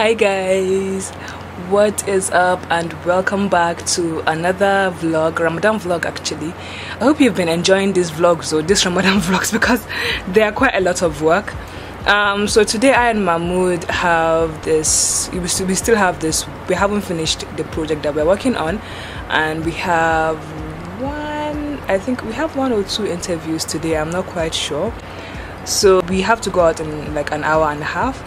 Hi guys, what is up and welcome back to another vlog, Ramadan vlog actually. I hope you've been enjoying these vlogs or these Ramadan vlogs because they are quite a lot of work. Um, so today I and Mahmoud have this, we still have this, we haven't finished the project that we're working on and we have one, I think we have one or two interviews today, I'm not quite sure. So we have to go out in like an hour and a half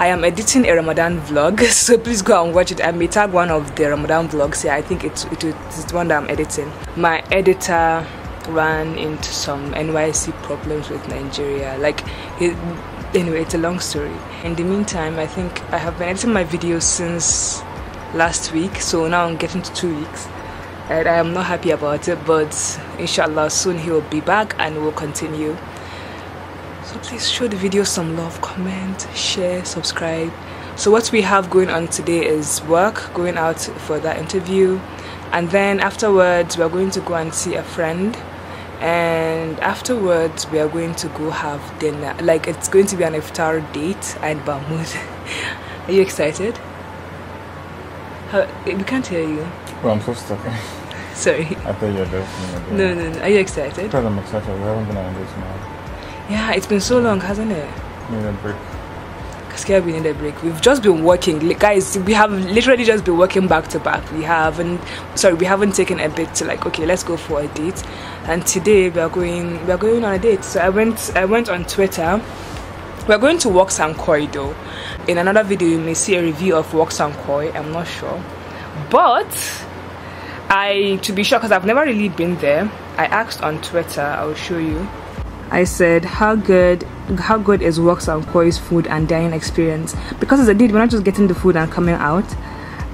I am editing a Ramadan vlog, so please go and watch it. I may tag one of the Ramadan vlogs here. I think it's it is the one that I'm editing. My editor ran into some NYC problems with Nigeria. Like, it, anyway, it's a long story. In the meantime, I think I have been editing my videos since last week, so now I'm getting to two weeks. And I am not happy about it, but inshallah, soon he will be back and we'll continue so please show the video some love comment share subscribe. So what we have going on today is work going out for that interview. And then afterwards we are going to go and see a friend. And afterwards we are going to go have dinner. Like it's going to be an iftar date at Mahmoud are you excited? How, we can't hear you. Well I'm so stuck. Sorry. I thought you were no no no. Are you excited? Because I'm excited. We haven't been on this now yeah, it's been so long, hasn't it? Need a break. Scared we need a break. We've just been working, guys. We have literally just been working back to back. We haven't, sorry, we haven't taken a bit to like, okay, let's go for a date. And today we are going, we are going on a date. So I went, I went on Twitter. We are going to Wok Koi though. In another video, you may see a review of Wok and Koi. I'm not sure, but I, to be sure, because I've never really been there. I asked on Twitter. I'll show you I said, how good how good is Woks and Koi's food and dining experience? Because as I did, we're not just getting the food and coming out.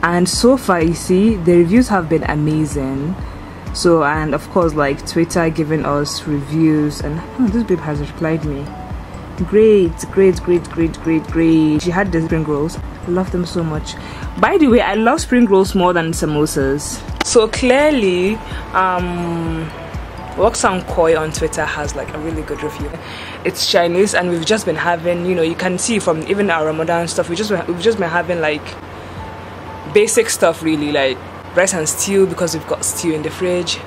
And so far, you see, the reviews have been amazing. So, and of course, like Twitter giving us reviews, and oh, this babe has replied me. Great, great, great, great, great, great. She had the spring rolls. I love them so much. By the way, I love spring rolls more than samosas. So clearly, um, Woks and Koi on Twitter has like a really good review. It's Chinese and we've just been having, you know, you can see from even our Ramadan stuff, we just we've just been having like basic stuff really, like rice and stew because we've got stew in the fridge.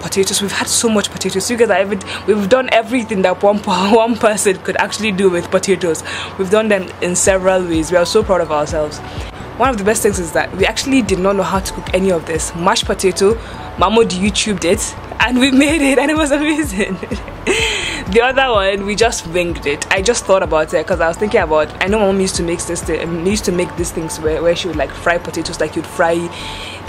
Potatoes, we've had so much potatoes. You guys even, we've done everything that one one person could actually do with potatoes. We've done them in several ways. We are so proud of ourselves. One of the best things is that we actually did not know how to cook any of this. Mashed potato, Mahmoud YouTubed it and we made it and it was amazing. The other one we just winged it. I just thought about it because i was thinking about i know mom used to make this thing, used to make these things where, where she would like fry potatoes like you'd fry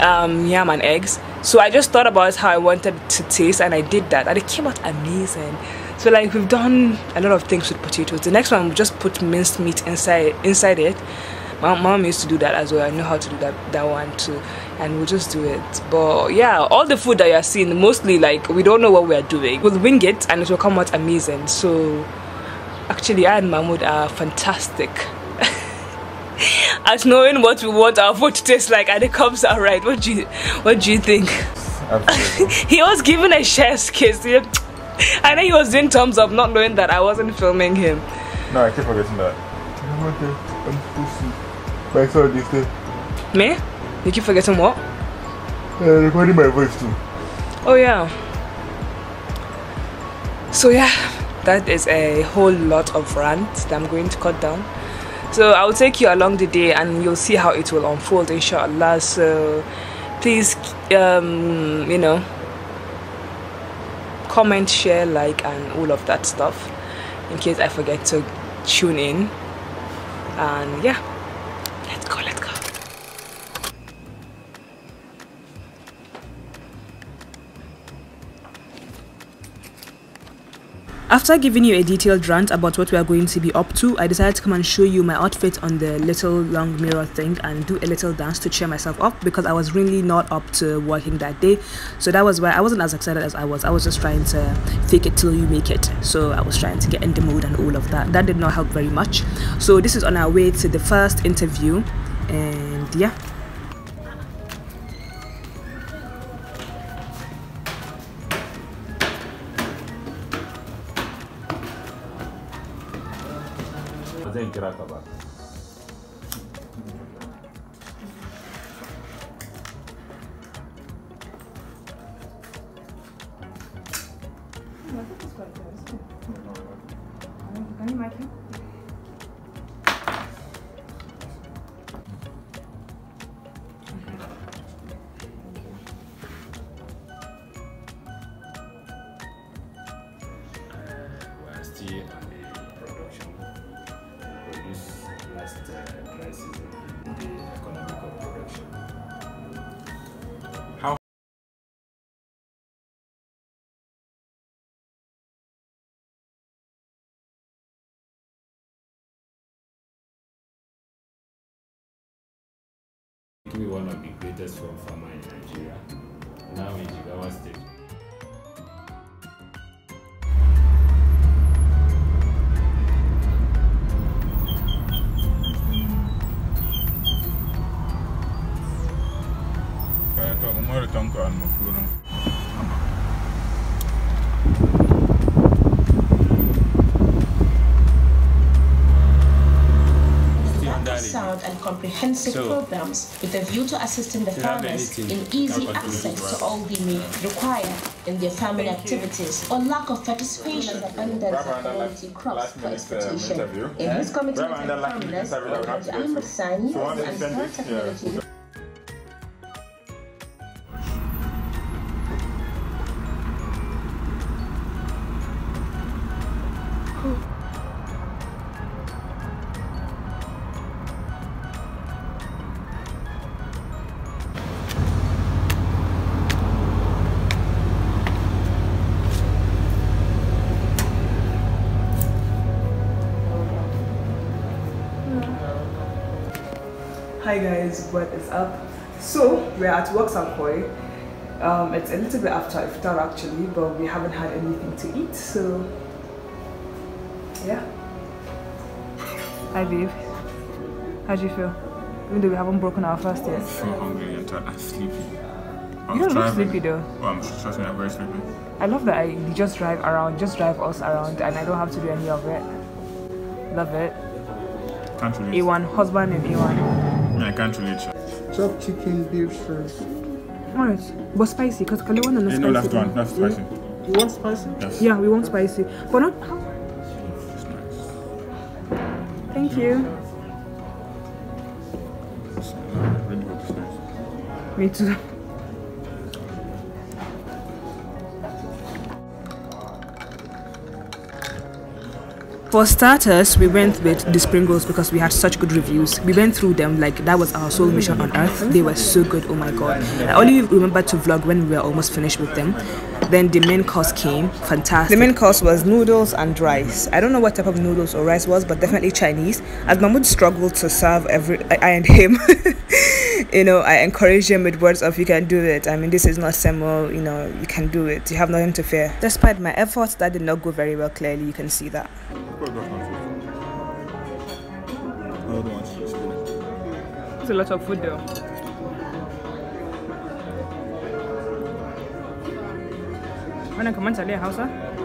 um, yam and eggs. So i just thought about how i wanted to taste and i did that and it came out amazing. So like we've done a lot of things with potatoes. The next one we just put minced meat inside inside it. My mom used to do that as well. I know how to do that that one too and we'll just do it. But yeah all the food that you're seeing mostly like we don't know what we're doing. We'll wing it and it will come out amazing. So actually i and mahmoud are fantastic. At knowing what we want our food to taste like and it comes out right what do you what do you think? He was given a chef's kiss I know he was doing thumbs up not knowing that i wasn't filming him. No i keep forgetting that. My son this day me you keep forgetting what? Uh, recording my voice too. Oh yeah. So yeah, that is a whole lot of rant that I'm going to cut down. So I'll take you along the day and you'll see how it will unfold inshallah. So please um, you know comment, share, like and all of that stuff in case I forget to tune in. And yeah, let's go, let's go. After giving you a detailed rant about what we are going to be up to, I decided to come and show you my outfit on the little long mirror thing and do a little dance to cheer myself up because I was really not up to working that day. So that was why I wasn't as excited as I was. I was just trying to fake it till you make it. So I was trying to get in the mood and all of that. That did not help very much. So this is on our way to the first interview and yeah. Start there. It's okay. Can you we're still on the production. Produced last uh, in the to be one of the greatest film farmer in Nigeria. Now in Jigawa State. Umaru Tanko Al-Makura. Still under the- sound and comprehensive So, programs with a view to assisting the you have farmers in easy access to to all they may require in their family activities or lack of participation in abundance of quality last- crops for exportation. interview. In this committee Rabbi, the last minute farmers, interview that we have to Alhaji get Ahmed. Sani So once and they send Hi guys, what is up? So we're at Woks and Koi. Um, it's a little bit after iftar actually, but we haven't had anything to eat, so yeah. Hi babe. How do you feel? Even though we haven't broken our fast yet. I'm so hungry and tired and sleepy. You don't look sleepy though. Oh, I'm trust me, I'm very sleepy. I love that I you just drive around, just drive us around, and I don't have to do any of it. Love it. Can't relate. A1, husband and A1. Yeah, I can't relate. Chop chicken, beef shrimp. Alright, but spicy, because Kalewan and You know, last one, that's spicy. You want spicy? Yes. Yeah, we want spicy, but not. Thank you. It's, really hope it's nice. Me too. For starters, we went with the spring rolls because we had such good reviews. We went through them like that was our sole mission on earth. They were so good, oh my god. I only remember to vlog when we were almost finished with them. Then the main course came, fantastic. The main course was noodles and rice. I don't know what type of noodles or rice was, but definitely Chinese. As Mahmoud struggled to serve every, I, I and him. you know, I encourage him with words of you can do it. I mean, this is not semo, you know, you can do it. You have nothing to fear. Despite my efforts, that did not go very well. Clearly, you can see that. It's a lot of food though. Wannan kamar taliyar Hausa?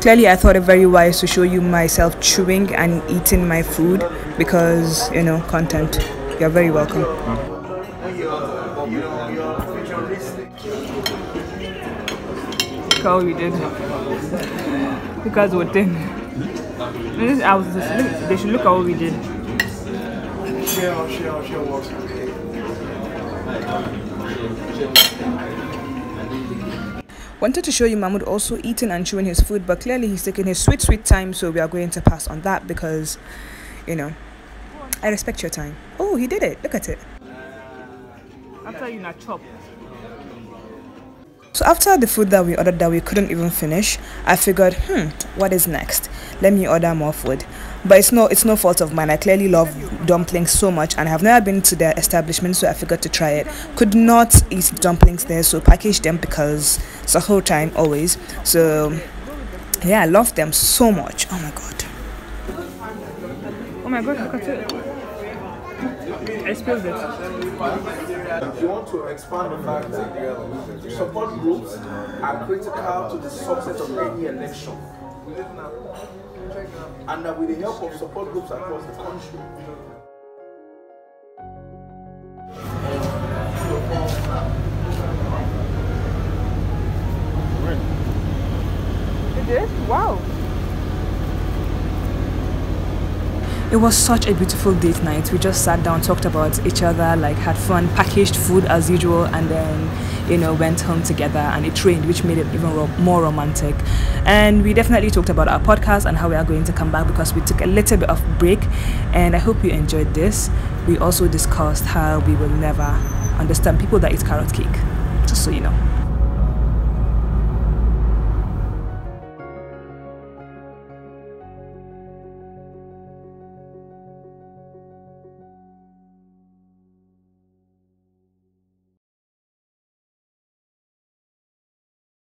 Clearly, I thought it very wise to show you myself chewing and eating my food because, you know, content. You're very welcome. Look how we did. Because what then? This- I was just, they should look at what we did. Share, share, share works. Wanted to show you Mahmoud also eating and chewing his food, but clearly he's taking his sweet, sweet time, so we are going to pass on that because, you know, I respect your time. Oh, he did it. Look at it. After you not chop. So after the food that we ordered that we couldn't even finish, I figured, hmm, what is next? Let me order more food. But it's no it's no fault of mine. I clearly love dumplings so much and I have never been to their establishment, so I figured to try it. Could not eat dumplings there, so packaged them because it's a whole time always. So yeah, I love them so much. Oh my god. Oh my god, look at it. I spilled it. If you want to expand the fact that support groups are critical to the success of any election and that with the help of support groups across the country. Wow. It was such a beautiful date night. We just sat down, talked about each other, like had fun, packaged food as usual, and then you know, went home together and it rained, which made it even ro- more romantic. And we definitely talked about our podcast and how we are going to come back because we took a little bit of break. And I hope you enjoyed this. We also discussed how we will never understand people that eat carrot cake, just so you know.